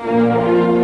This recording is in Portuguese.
Música